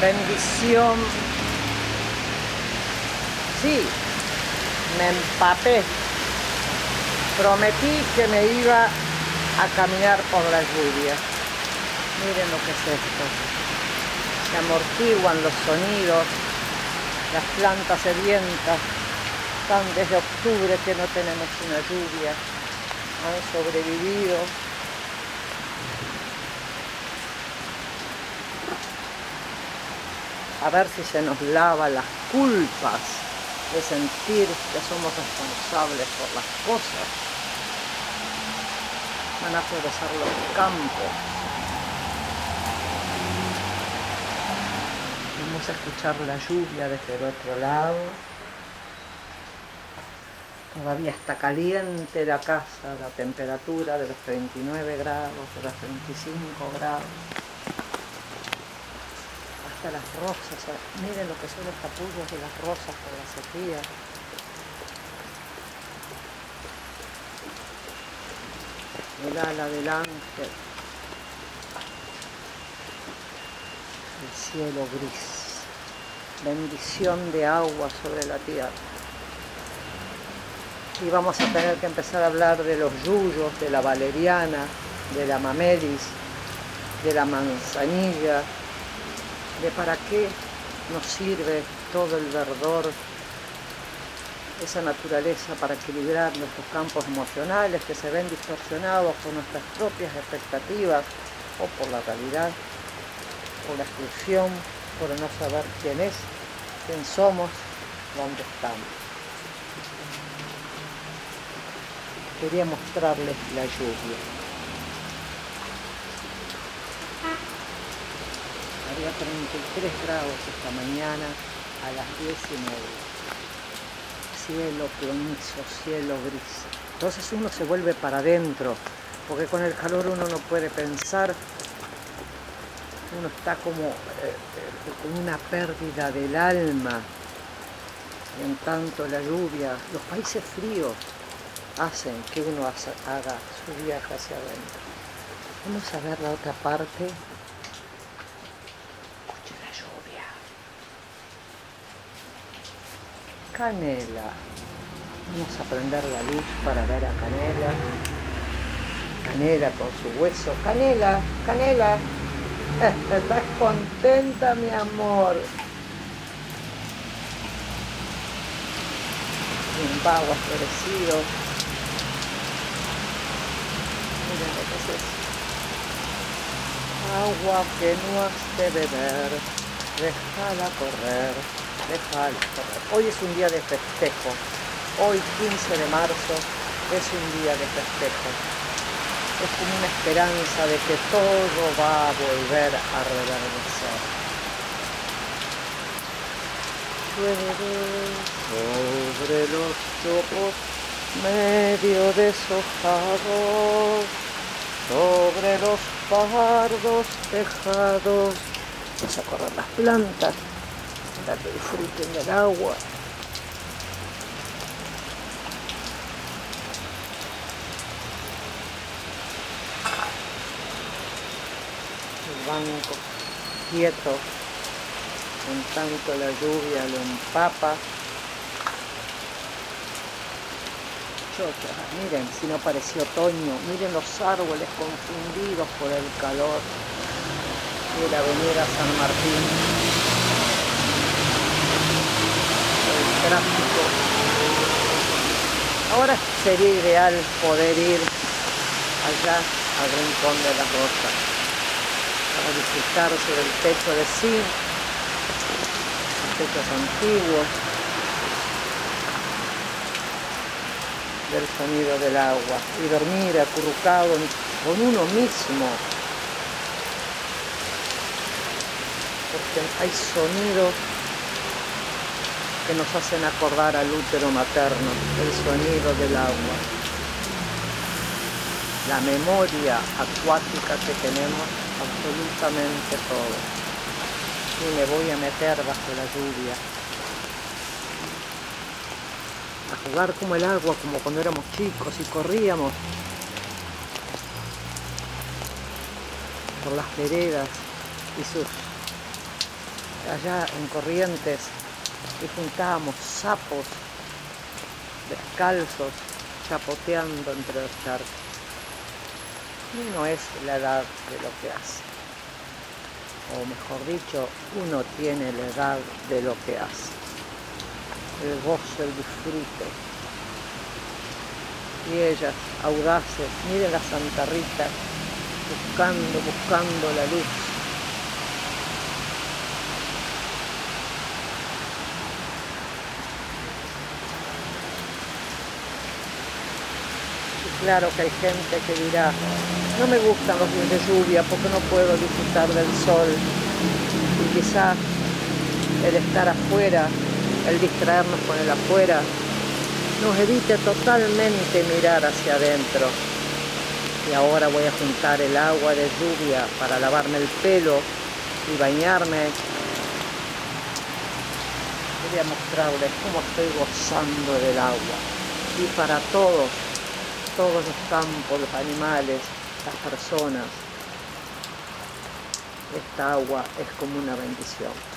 bendición. Sí, me empapé. Prometí que me iba a caminar por la lluvia. Miren lo que es esto. Se amortiguan los sonidos, las plantas sedientas. Están desde octubre que no tenemos una lluvia. Han sobrevivido a ver si se nos lava las culpas de sentir que somos responsables por las cosas. Van a florecer los campos. Vamos a escuchar la lluvia desde el otro lado. Todavía está caliente la casa, la temperatura de los 39 grados, de los 25 grados las rosas, miren lo que son los capullos de las rosas por la sequía. El ala del ángel. El cielo gris. Bendición de agua sobre la tierra. Y vamos a tener que empezar a hablar de los yuyos, de la valeriana, de la mamelis, de la manzanilla, de para qué nos sirve todo el verdor, esa naturaleza para equilibrar nuestros campos emocionales que se ven distorsionados por nuestras propias expectativas o por la realidad, por la exclusión, por no saber quién es, quién somos, dónde estamos. Quería mostrarles la lluvia. Había 33 grados esta mañana a las 10 y media. Cielo plenizo, cielo gris. Entonces uno se vuelve para adentro, porque con el calor uno no puede pensar, uno está como eh, con una pérdida del alma. Y en tanto la lluvia, los países fríos hacen que uno haga su viaje hacia adentro. Vamos a ver la otra parte Canela. Vamos a prender la luz para ver a Canela. Canela con su hueso. Canela, Canela. ¿Estás contenta, mi amor? Un vago florecido. Miren lo que es eso. Agua que no has de beber, déjala correr. Hoy es un día de festejo. Hoy, 15 de marzo, es un día de festejo. Es como una esperanza de que todo va a volver a reverdecer. sobre los chopos medio deshojados, sobre los pardos tejados. Correr las plantas para que disfruten del agua. El banco quieto, con tanto la lluvia lo empapa. miren, si no pareció otoño, miren los árboles confundidos por el calor de la avenida San Martín. Ahora sería ideal poder ir allá al rincón de la rosa para disfrutar sobre el techo de zinc, techos antiguos, del sonido del agua y dormir acurrucado con uno mismo porque hay sonidos que nos hacen acordar al útero materno, el sonido del agua, la memoria acuática que tenemos, absolutamente todo. Y me voy a meter bajo la lluvia, a jugar como el agua, como cuando éramos chicos y corríamos por las veredas y sus allá en Corrientes y juntábamos sapos descalzos chapoteando entre los charcos. Y no es la edad de lo que hace. O mejor dicho, uno tiene la edad de lo que hace. El gozo, el disfrute. Y ellas, audaces, miren la Santa Rita, buscando, buscando la luz Claro que hay gente que dirá, no me gustan los días de lluvia porque no puedo disfrutar del sol. Y quizás el estar afuera, el distraernos con el afuera, nos evite totalmente mirar hacia adentro. Y ahora voy a juntar el agua de lluvia para lavarme el pelo y bañarme. Quería mostrarles cómo estoy gozando del agua. Y para todos todos los campos, los animales, las personas. Esta agua es como una bendición.